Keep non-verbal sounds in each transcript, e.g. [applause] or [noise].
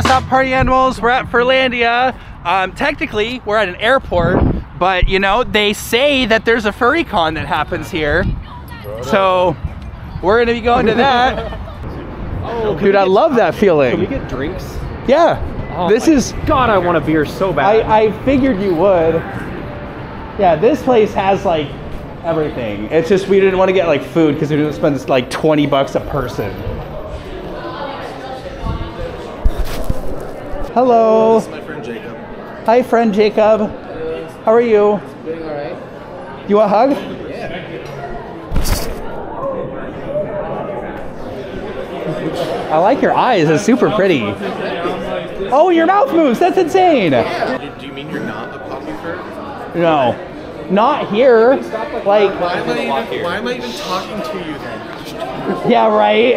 what's up, party animals? We're at Furlandia. Um, technically, we're at an airport, but you know, they say that there's a furry con that happens here. So, we're gonna be going to that. Oh, Dude, I love that feeling. Can we get drinks? Yeah, Oh this is. God, I want a beer so bad. I, I figured you would. Yeah, this place has like everything. It's just we didn't want to get like food because we didn't spend like 20 bucks a person. Hello. This is my friend Jacob. Hi, friend Jacob. How are you? Doing all right. You want a hug? Yeah. I like your eyes. It's super pretty. Oh, your mouth moves. That's insane. Do, do you mean you're not a puppy fur? No, not here. Like, Why am I even, why am I even talking to you then? yeah, right.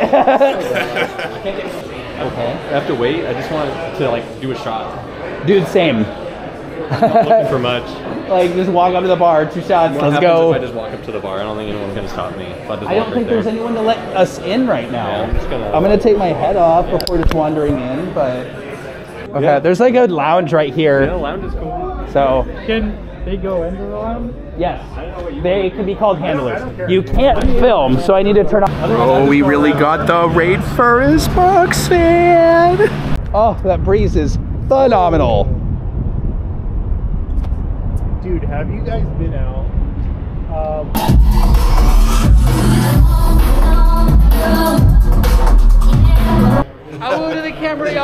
[laughs] [laughs] okay. I have to wait. I just want to like do a shot. Dude, same. Not looking for much. [laughs] Like, just walk up to the bar, two shots, What let's go. if I just walk up to the bar? I don't think anyone's gonna stop me. If I, just I don't think right there's anyone to let us in right now. Yeah, I'm just gonna- I'm gonna take my head off before just wandering in, but okay. Yeah. There's like a lounge right here, Yeah, lounge is cool. so Can they go into the lounge? yes, they can be called handlers. You can't film, so I need to turn off. Oh, we really got the Raid Furries box fan. Oh, that breeze is phenomenal. Dude, have you guys been out? Um, Oh, to the camera, It's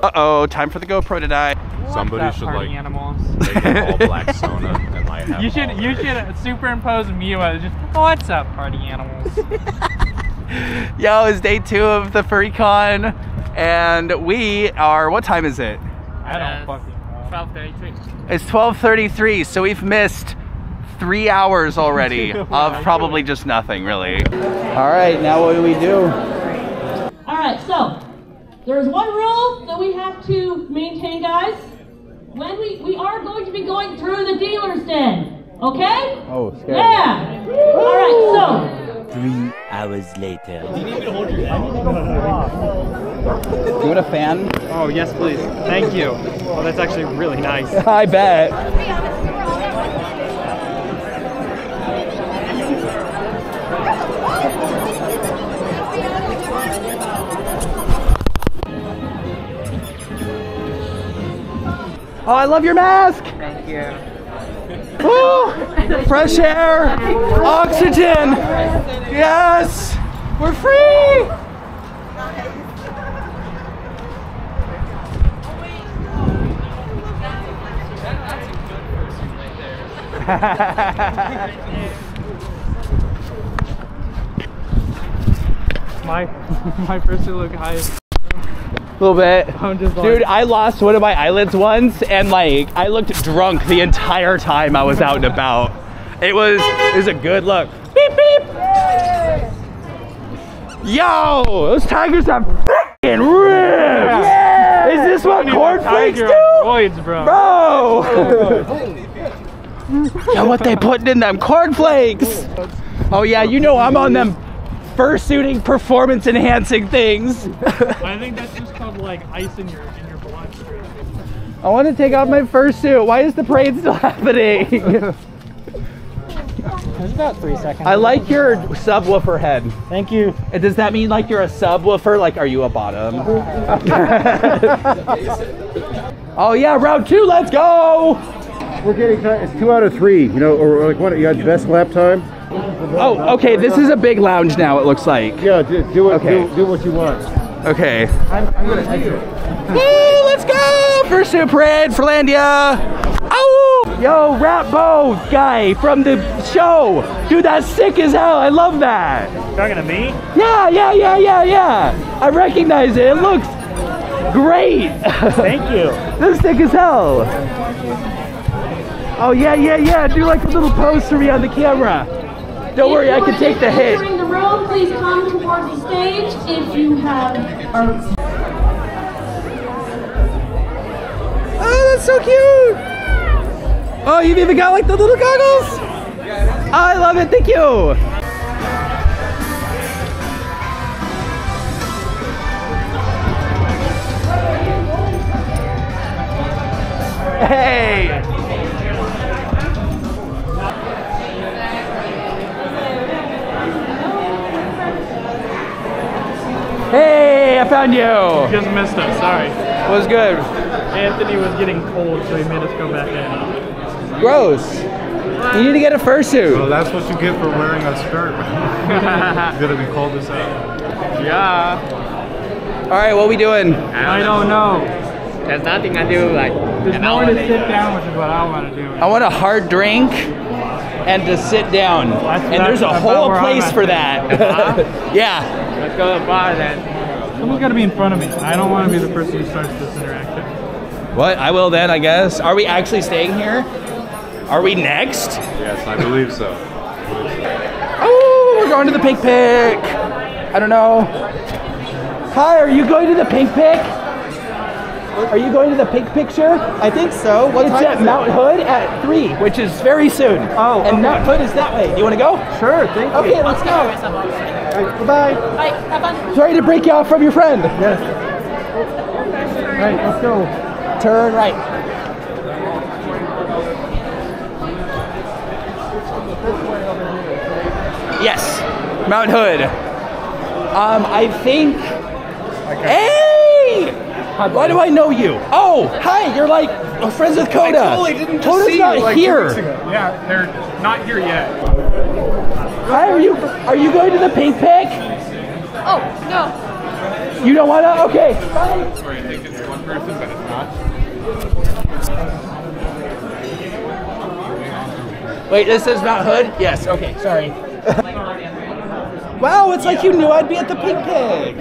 gotten better. Uh oh, time for the GoPro to die. Somebody should party like animals. make an all [laughs] black Sona and like have You should you should superimpose me with just what's up, party animals. [laughs] Yo, it's day two of the FurryCon, and we are. What time is it? I don't Uh, fucking know. Twelve thirty-three. It's 12:33, so we've missed three hours already [laughs] of probably just nothing, really. All right, now what do we do? All right, so there's one rule that we have to maintain, guys. When we we are going to be going through the dealer's den, okay? Oh, scary. Yeah. All right, so. Three hours later. Do You want a fan? Oh yes, please. Thank you. Oh, that's actually really nice. [laughs] I bet. Oh, I love your mask. Thank you. Woo! Fresh air, oxygen. Yes, we're free. [laughs] My [laughs] my first to look high. A little bit. I'm just like, Dude, I lost one of my eyelids once, and like I looked drunk the entire time I was out and about. It was it was a good look. Beep beep. Yo, those tigers have fucking ribs. Is this what cornflakes do, roids, bro. bro? [laughs] Yo, what they putting in them cornflakes? Oh yeah, you know I'm on them fursuiting performance enhancing things. I think that's like ice in your in your bloodstream. I want to take off my fursuit. Why is the parade still [laughs] happening? There's about three seconds. I like your subwoofer head. Thank you. Does that mean like you're a subwoofer? Like, are you a bottom? [laughs] oh yeah, round two. Let's go. We're getting it's two out of three, you know, or like what? You got the best lap time? Oh, okay. This is a big lounge now. It looks like. Yeah, do, do it. Okay. Do, do what you want. Okay. I'm, I'm gonna exit. Woo, let's go! Fursuit parade, Furlandia. Oh, yo, rap bow guy from the show. Dude, that's sick as hell. I love that. Talking to me? Yeah, yeah, yeah, yeah, yeah. I recognize it. It looks great. Thank you. [laughs] Looks sick as hell. Oh yeah, yeah, yeah. Do like a little pose for me on the camera. Don't worry, I can take the hit world, please come towards the stage if you have art. Oh, that's so cute! Oh, you've even got like the little goggles? Oh, I love it, thank you! Hey! Found you. You Just missed us. Sorry. Was good. Anthony was getting cold, so he made us go back in. Gross. You need to get a fursuit. Well, that's what you get for wearing a skirt. [laughs] it's gonna be cold as hell. Yeah. All right, what we doing? I don't know. There's nothing I do like. There's nowhere to sit down, which is what I want to do. I want a hard drink and to sit down. and that's there's a whole place for that. Uh-huh. [laughs] yeah. Let's go to the bar then. Someone's got to be in front of me. I don't want to be the person who starts this interaction. What? I will then, I guess. Are we actually staying here? Are we next? Yes, I believe so. Oh, we're going to the pink pig. I don't know. Hi, are you going to the pink pig? Are you going to the pink picture? I think so. What It's time at is it? Mount Hood at 3, which is very soon. Oh, And okay. Mount Hood is that way. Do you want to go? Sure, thank you. Okay, let's go. Goodbye. Bye. Have fun. Sorry to break you off from your friend. Yes. All right, let's go. Turn right. Yes, Mount Hood. Um, I think. Hey! Why do I know you? Oh, hi! You're like friends with Coda. I totally didn't just Coda's see not you like here. Yeah, they're not here yet. Hi, are you are you going to the pink pig? Oh, no. You don't want to? Okay. Bye. Sorry, I think it's one person, but it's not. Wait, this is Mount Hood? Yes, okay, sorry. wow, it's like you knew I'd be at the Pink Pig.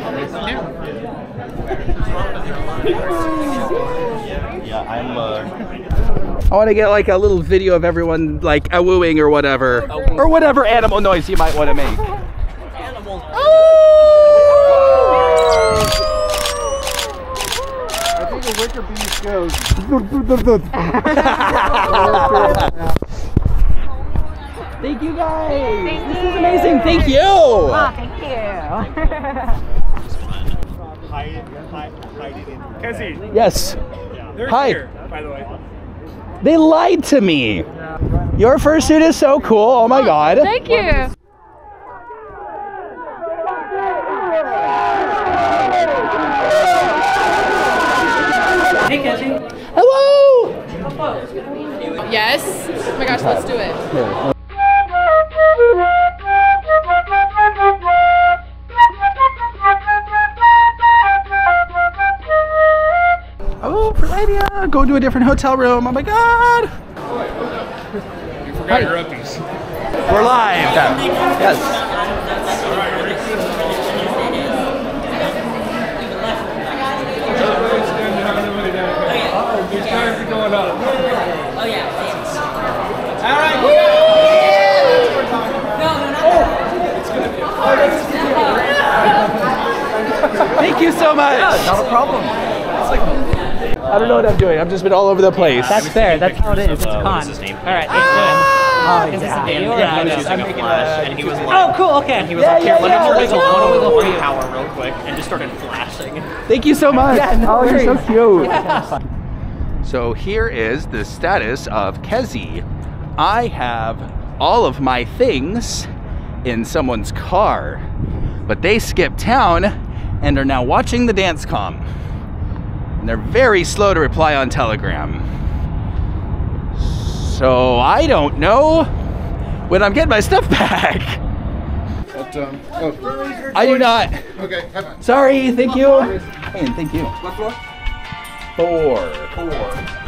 Yeah, I'm. Uh, I want to get like a little video of everyone like a wooing or whatever. Or whatever animal noise you might want to make. I think beast goes. Thank you guys. this is amazing. Thank you. Oh, thank you. Cassie, [laughs] Yes. they're Hi. here, by the way. They lied to me. Your fursuit is so cool. Oh my oh, god. Thank you. Go to a different hotel room. Oh my god. You forgot your rookies. We're live. Yes. All right. Thank you so much. Not a problem. I don't know what I'm doing. I've just been all over the place. That's fair. That's how it is. It's a con. All right. Ah, Thanks, Dylan. yeah, Yeah, yeah, I'm I'm making a- and he was like, Oh, cool. Okay. And He was Yeah, like, yeah, here, let yeah, me let's wiggle, go. let me wiggle free power real quick, and just started flashing. Thank you so much. Yeah, no oh, you're so worries. cute. So here is the status of Kezzie. I have all of my things in someone's car, but they skipped town and are now watching the dance com. And they're very slow to reply on Telegram. So I don't know when I'm getting my stuff [laughs] back. But, um, oh, I do not. okay, have fun. Sorry, thank you. And thank you. What floor? Four. Four.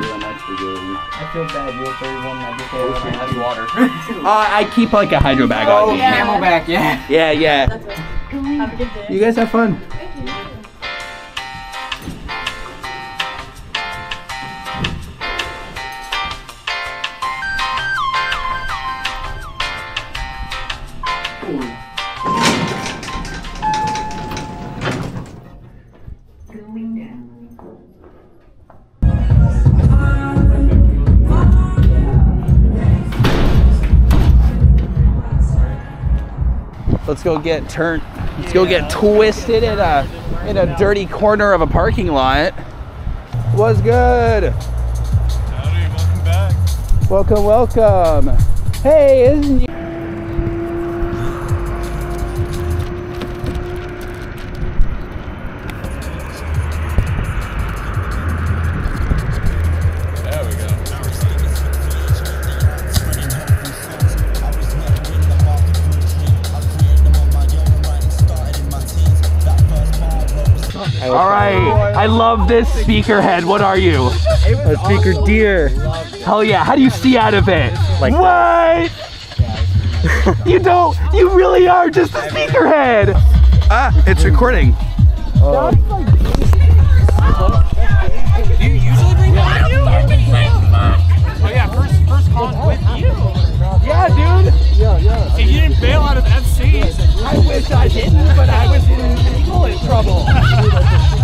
I feel bad. You're 31. I just say I have water. [laughs] Uh, I keep like a hydro bag on me. CamelBak, yeah. Yeah, yeah. Have a. You guys have fun. Let's go get turned. Let's go get twisted in a in a dirty corner of a parking lot. Was good? Howdy, welcome back. Welcome, welcome. Hey, isn't you? Love this speaker head. What are you? A speaker deer. Hell yeah. How do you see out of it? Like what? [laughs] you don't. You really are just a speaker head. Ah, it's recording. Oh yeah, first first con with you. Yeah, dude. Hey, you didn't bail out of FC. I wish I didn't, but I was in legal in trouble. [laughs]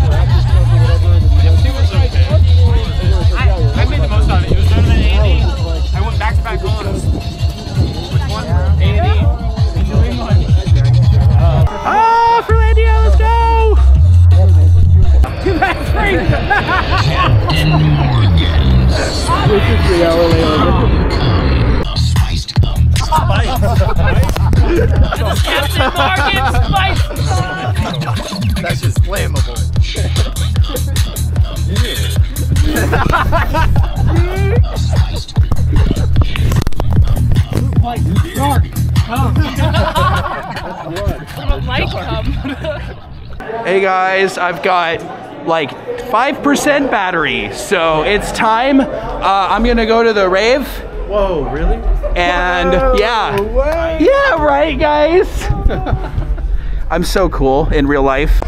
Hey guys, I've got like 5% battery, so it's time. Uh, I'm gonna go to the rave. Whoa, really? And yeah. Yeah, right, guys. [laughs] I'm so cool in real life.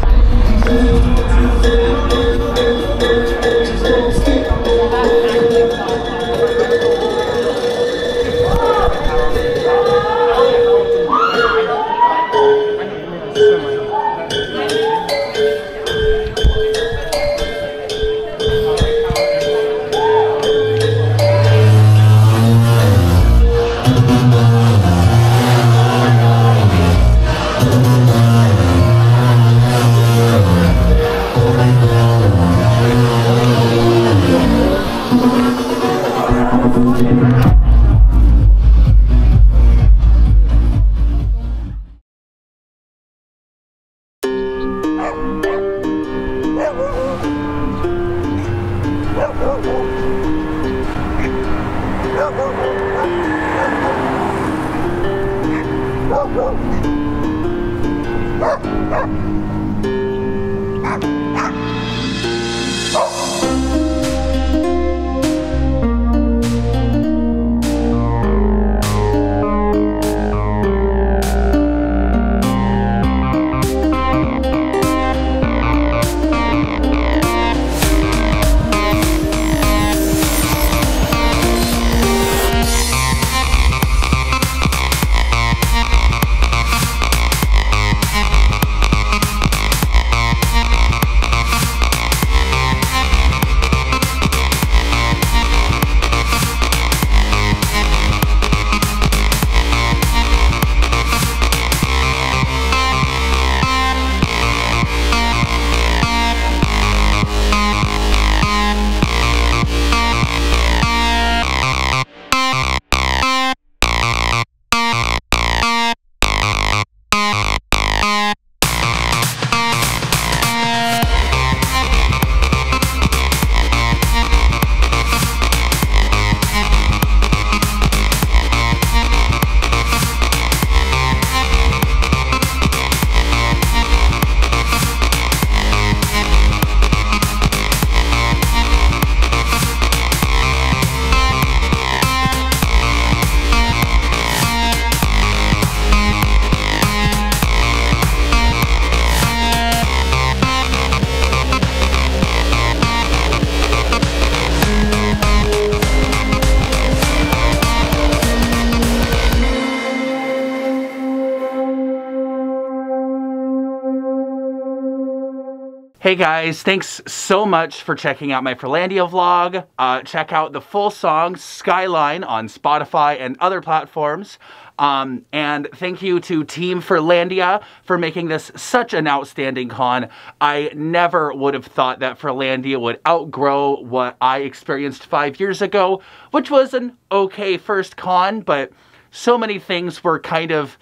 Hey guys, thanks so much for checking out my Furlandia vlog. Uh, check out the full song Skyline on Spotify and other platforms. Um, and thank you to Team Furlandia for making this such an outstanding con. I never would have thought that Furlandia would outgrow what I experienced five years ago, which was an okay first con, but so many things were kind of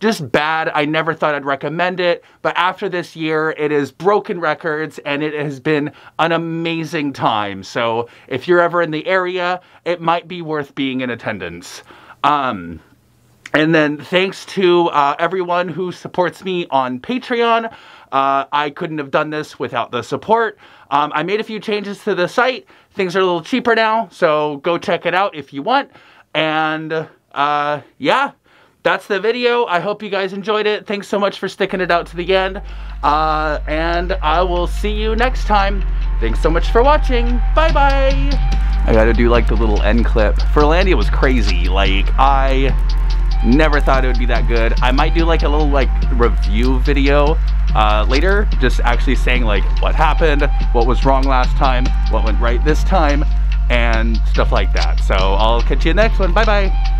just bad. I never thought I'd recommend it, but after this year, it has broken records and it has been an amazing time. So if you're ever in the area, it might be worth being in attendance. Um, and then thanks to uh, everyone who supports me on Patreon. Uh, I couldn't have done this without the support. Um, I made a few changes to the site. Things are a little cheaper now, so go check it out if you want. And uh, yeah, that's the video. I hope you guys enjoyed it. Thanks so much for sticking it out to the end. Uh, and I will see you next time. Thanks so much for watching. Bye-bye. I gotta do like the little end clip. Furlandia was crazy. Like, I never thought it would be that good. I might do like a little like review video uh, later, just actually saying like what happened, what was wrong last time, what went right this time, and stuff like that. So I'll catch you next one. Bye-bye.